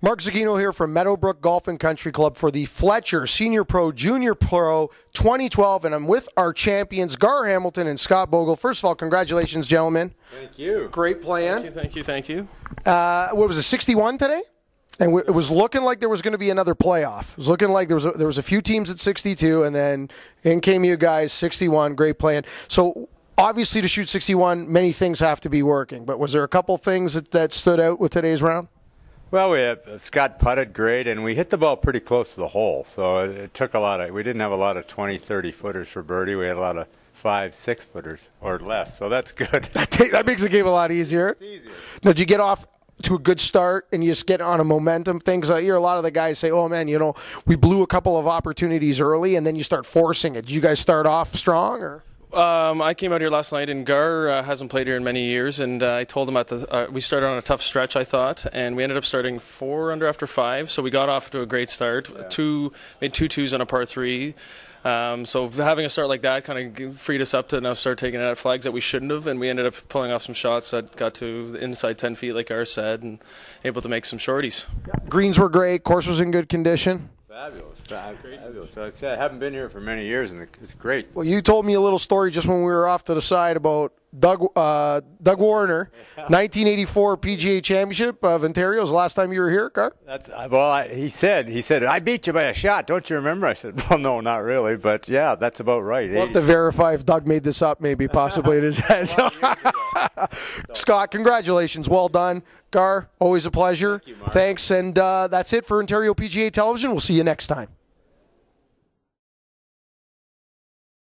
Mark Zagino here from Meadowbrook Golf and Country Club for the Fletcher Senior Pro Junior Pro 2012, and I'm with our champions Gar Hamilton and Scott Bogle. First of all, congratulations, gentlemen. Thank you. Great plan. Thank you, thank you, thank you. Uh, what was it, 61 today? And it was looking like there was going to be another playoff. It was looking like there was a, there was a few teams at 62, and then in came you guys 61. Great plan. So obviously, to shoot 61, many things have to be working. But was there a couple things that, that stood out with today's round? Well, we had, Scott putted great, and we hit the ball pretty close to the hole. So it, it took a lot of. We didn't have a lot of 20, 30 footers for birdie. We had a lot of five, six footers or less. So that's good. That, that makes the game a lot easier. easier. Now, did you get off to a good start and you just get on a momentum things? I hear a lot of the guys say, "Oh man, you know, we blew a couple of opportunities early, and then you start forcing it." Did you guys start off strong, or Um, I came out here last night, and Gar uh, hasn't played here in many years. And uh, I told him at the uh, we started on a tough stretch, I thought, and we ended up starting four under after five. So we got off to a great start. Two made two twos on a par three. Um, so having a start like that kind of freed us up to now start taking out flags that we shouldn't have, and we ended up pulling off some shots that got to inside 10 feet, like Gar said, and able to make some shorties. greens were great, course was in good condition? Fabulous. Fabulous. So I said I haven't been here for many years, and it's great. Well, you told me a little story just when we were off to the side about Doug uh, Doug Warner, 1984 PGA Championship of Ontario. Was the last time you were here, Gar? That's well. I, he said. He said I beat you by a shot. Don't you remember? I said, well, no, not really, but yeah, that's about right. We'll have to verify if Doug made this up, maybe, possibly it is. Scott, congratulations. Well done. Gar, always a pleasure. you, Mark. Thanks. And uh, that's it for Ontario PGA Television. We'll see you next time.